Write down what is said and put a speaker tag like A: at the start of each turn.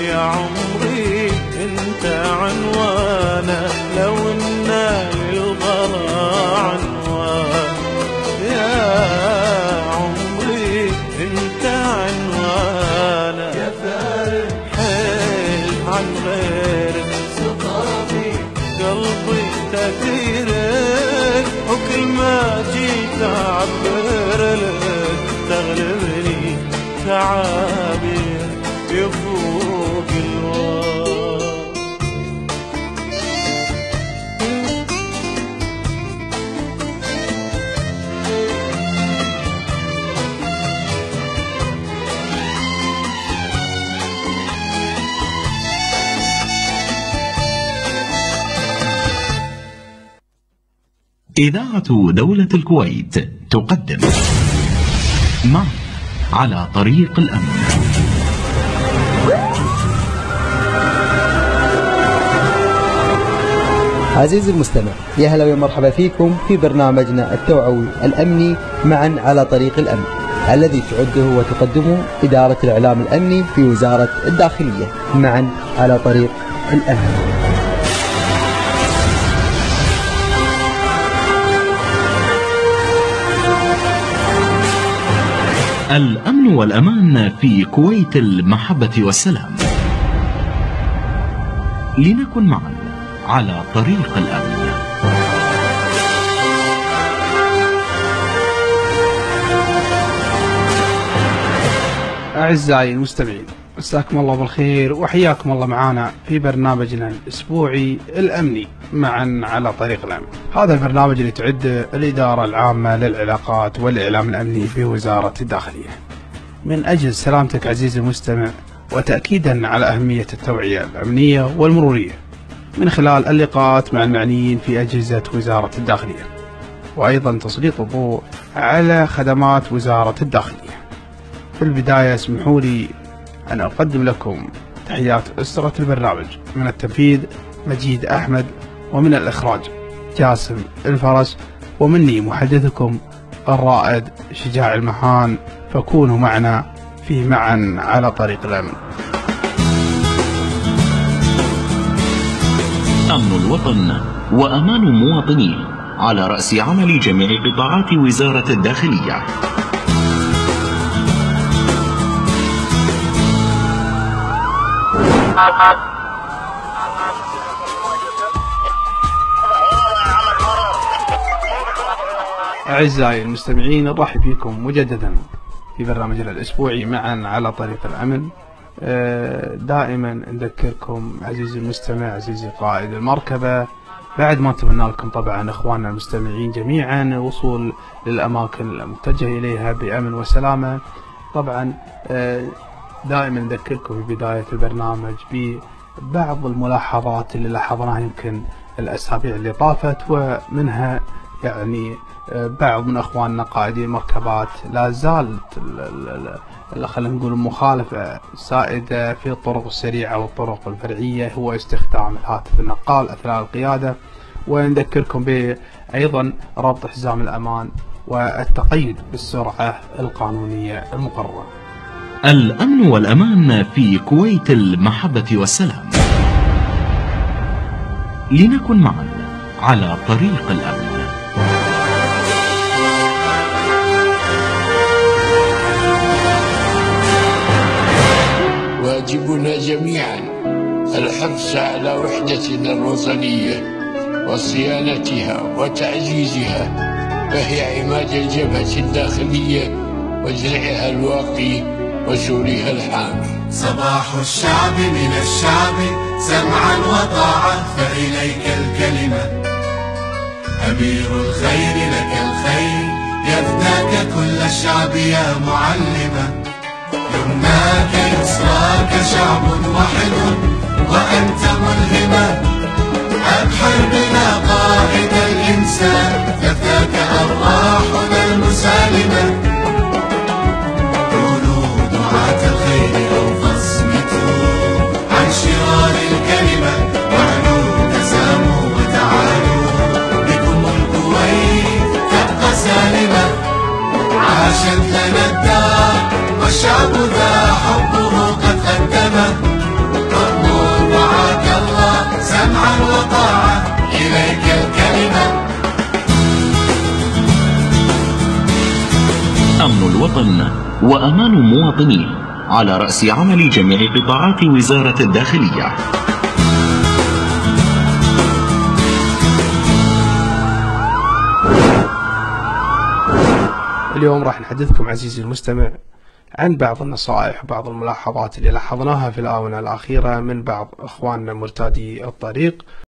A: يا عمري انت عنوانا لو إنا للغلا عنوان يا عمري انت عنوانا. يا فارق حيل عن غيرك سقافي قلبي تثيرك وكل ما جيت أعبر لك تغلبني تعابير. يفوق
B: إذاعة دولة الكويت تقدم. مع على طريق الأمن.
C: عزيزي المستمع يا هلا ويا مرحبا فيكم في برنامجنا التوعوي الأمني معا على طريق الأمن الذي تعده وتقدمه إدارة الإعلام الأمني في وزارة الداخلية معا على طريق الأمن.
B: الأمن والأمان في كويت المحبة والسلام. لنكن معا على طريق الأمن.
D: أعزائي المستمعين مساكم الله بالخير وحياكم الله معنا في برنامجنا الأسبوعي الأمني معا على طريق الأمن. هذا البرنامج اللي تعد الإدارة العامة للعلاقات والإعلام الأمني في وزارة الداخلية. من أجل سلامتك عزيزي المستمع وتأكيدا على أهمية التوعية الأمنية والمرورية. من خلال اللقاءات مع المعنيين في أجهزة وزارة الداخلية. وأيضا تسليط الضوء على خدمات وزارة الداخلية. في البداية اسمحوا لي أن أقدم لكم تحيات أسرة البرنامج من التنفيذ مجيد أحمد ومن الإخراج جاسم الفرس ومني محدثكم الرائد شجاع المهان فكونوا معنا في معا على طريق الأمن.
B: أمن الوطن وأمان مواطنيه على رأس عمل جميع قطاعات وزارة الداخلية.
D: أعزائي المستمعين نرحب بكم مجددا في برنامجنا الأسبوعي معا على طريق الأمن آه، دائما نذكركم عزيزي المستمع عزيزي قائد المركبة. بعد ما نتمنى لكم طبعا أخواننا المستمعين جميعا وصول للأماكن المتجه إليها بأمن وسلامة. طبعا آه، دائما نذكركم في بداية البرنامج ببعض الملاحظات اللي لاحظناها يمكن الأسابيع اللي طافت ومنها يعني آه، بعض من أخواننا قائدي المركبات لا زالت ال- ال- ال- خلينا نقول المخالفه سائدة في الطرق السريعه والطرق الفرعية هو استخدام الهاتف النقال أثناء القيادة ونذكركم أيضا ربط حزام الأمان والتقيد بالسرعة القانونية المقررة.
B: الأمن والأمان في كويت المحبة والسلام. لنكن معا على طريق الأمن.
E: واجبنا جميعا الحرص على وحدتنا الوطنية وصيانتها وتعزيزها فهي عماد الجبهة الداخلية وجذعها الواقي وسورها الحامي
F: صباح الشعب من الشعب سمعا وطاعة فإليك الكلمة. أمير الخير لك الخير يفداك كل الشعب يا معلما يمناك يسراك شعب واحد وأنت ملهما أبحر بنا قائد الإنسان كفاك أرواحنا المسالمة. سمعا وطاعة إليك الكلمة. أمن
B: الوطن وأمان مواطنيه على رأس عمل جميع قطاعات وزارة الداخلية.
D: اليوم راح نحدثكم عزيزي المستمع عن بعض النصائح وبعض الملاحظات اللي لاحظناها في الآونة الأخيرة من بعض إخواننا مرتادي الطريق.